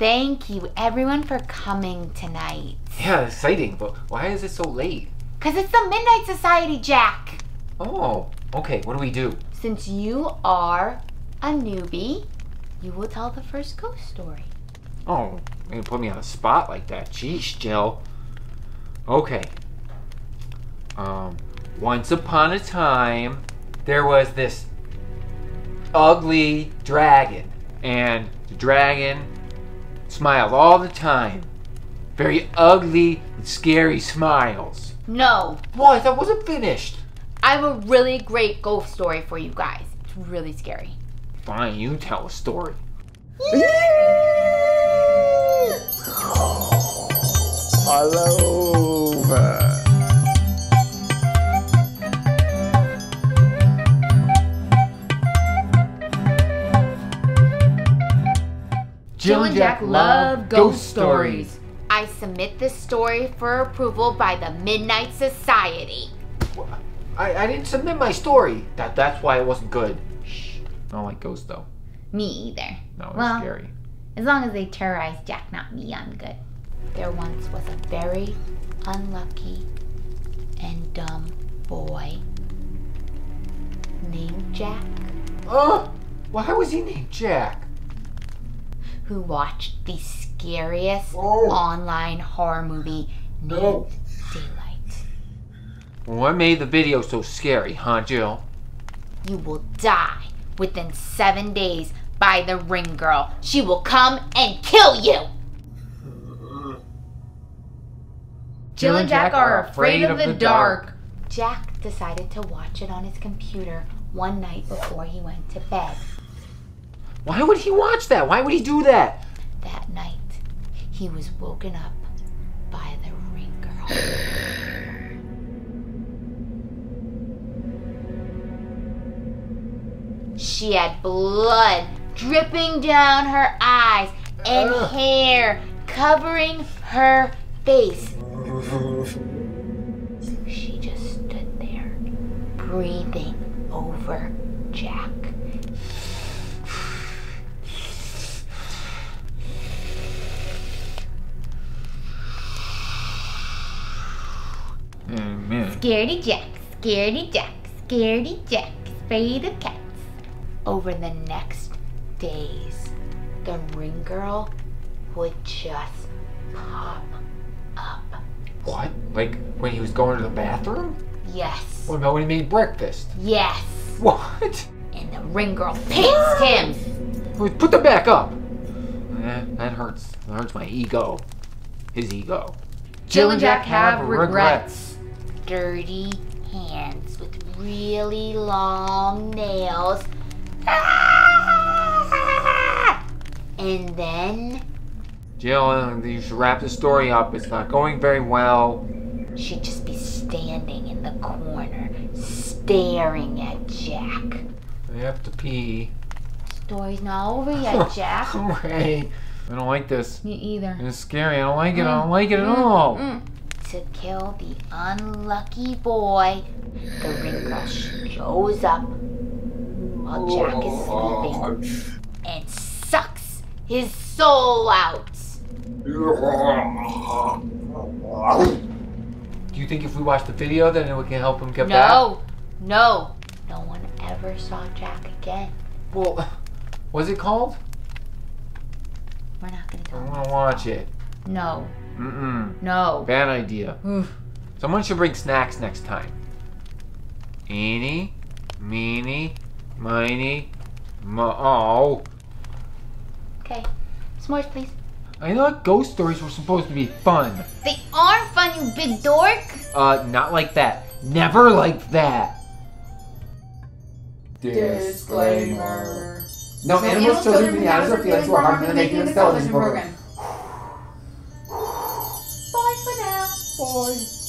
Thank you, everyone, for coming tonight. Yeah, exciting, but why is it so late? Because it's the Midnight Society, Jack. Oh, okay, what do we do? Since you are a newbie, you will tell the first ghost story. Oh, you're put me on the spot like that. Jeez, Jill. Okay. Um, once upon a time, there was this ugly dragon, and the dragon smiled all the time. Very ugly and scary smiles. No, What? That wasn't finished. I have a really great ghost story for you guys. It's really scary. Fine, you tell a story. Hello. Jill and Jack love ghost stories. I submit this story for approval by the Midnight Society. I, I didn't submit my story. That that's why it wasn't good. Shh. I don't like ghosts though. Me either. No, it's Well- scary. As long as they terrorize Jack, not me, I'm good. There once was a very unlucky and dumb boy named Jack Oh, why was he named Jack? Who watched the scariest Oh. online horror movie named No. Daylight. What made the video so scary, huh, Jill? You will die within seven days by the ring girl. She will come and kill you. Jill and Jack are afraid of the dark. Jack decided to watch it on his computer one night before he went to bed. Why would he watch that? Why would he do that? That night, he was woken up by the ring girl. She had blood dripping down her eyes and Ugh. hair covering her face. She just stood there, breathing over Jack. Scaredy Jack, Scaredy Jack, Scaredy Jack, afraid of cats. Over the next days, the ring girl would just pop up. What? Like when he was going to the bathroom? Yes, What about when he made breakfast? yes. What? And the ring girl pissed him. Put them back up. Eh, that hurts. That hurts my ego. His ego. Jill and Jack have regrets. Dirty hands with really long nails. And then Jill, uh, you should wrap the story up. It's not going very well. she'd just be standing in the corner, staring at Jack. I have to pee. Story's not over yet, Jack. okay. I don't like this. Me either. It's scary. I don't like it. I don't like it at all. Mm. To kill the unlucky boy, the ring girl shows up while Jack is sleeping and sucks his soul out. Do you think if we watch the video, then we can help him get back? No, no, no one ever saw Jack again. Well, was it called? We're not gonna I want to watch it. No, Mm-mm. no. Bad idea. Oof. Someone should bring snacks next time. Eeny, meeny, miny, mo. Oh. Okay, s'mores, please. I thought ghost stories were supposed to be fun. They are fun, you big dork. Uh, not like that. Never like that. Disclaimer. No animals, children, and bananas, or feelings were harmed in the making of this television program. Bye Bye.